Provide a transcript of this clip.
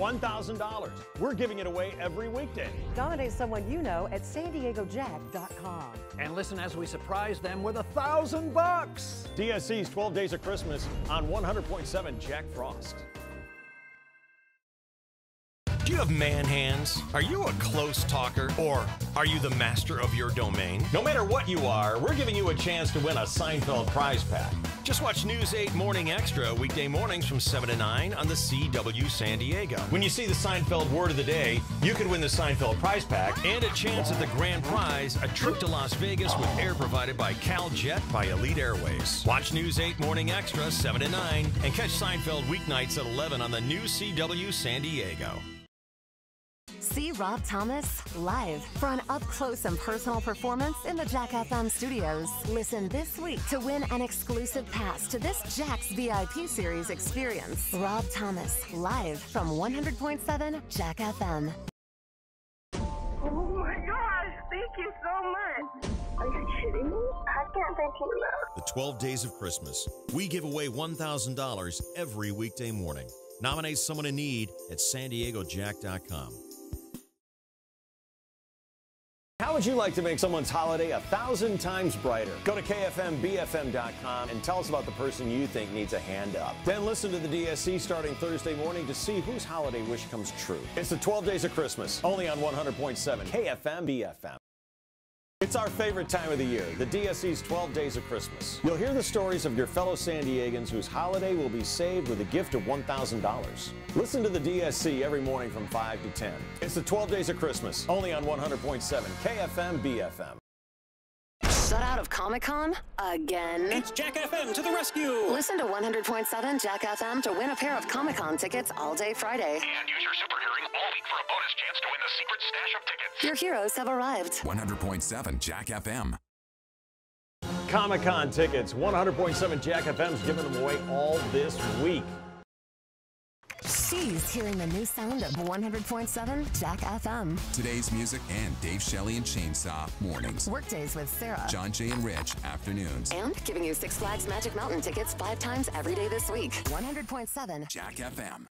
$1,000. We're giving it away every weekday. Nominate someone you know at san diego jack.com. And listen as we surprise them with a thousand bucks. DSC's 12 Days of Christmas on 100.7 Jack Frost. Do you have man hands? Are you a close talker? Or are you the master of your domain? No matter what you are, we're giving you a chance to win a Seinfeld prize pack. Just watch News 8 Morning Extra weekday mornings from 7 to 9 on the CW San Diego. When you see the Seinfeld word of the day, you could win the Seinfeld prize pack. And a chance at the grand prize, a trip to Las Vegas with air provided by CalJet by Elite Airways. Watch News 8 Morning Extra 7 to 9 and catch Seinfeld weeknights at 11 on the new CW San Diego. See Rob Thomas live for an up close and personal performance in the Jack FM studios. Listen this week to win an exclusive pass to this Jack's VIP Series experience. Rob Thomas live from 100.7 Jack FM. Oh my gosh, thank you so much. Are you kidding me? I can't thank you enough. The 12 Days of Christmas. We give away $1,000 every weekday morning. Nominate someone in need at san diego jack.com. would you like to make someone's holiday a thousand times brighter? Go to KFMBFM.com and tell us about the person you think needs a hand up. Then listen to the DSC starting Thursday morning to see whose holiday wish comes true. It's the 12 Days of Christmas, only on 100.7 KFMB FM. It's our favorite time of the year, the DSC's 12 Days of Christmas. You'll hear the stories of your fellow San Diegans whose holiday will be saved with a gift of $1,000. Listen to the DSC every morning from 5 to 10. It's the 12 Days of Christmas, only on 100.7 KFMB FM. Shut out of Comic Con again. It's Jack FM to the rescue. Listen to 100.7 Jack FM to win a pair of Comic Con tickets all day Friday. And use your super hearing all week for a bonus chance to win the secret stash of tickets. Your heroes have arrived. 100.7 Jack FM. Comic Con tickets, 100.7 Jack FM's giving them away all this week. She's hearing the new sound of 100.7 Jack FM. Today's music and Dave Shelly and Chainsaw mornings. Workdays with Sarah. John Jay and Rich afternoons. And giving you Six Flags Magic Mountain tickets five times every day this week. 100.7 Jack FM.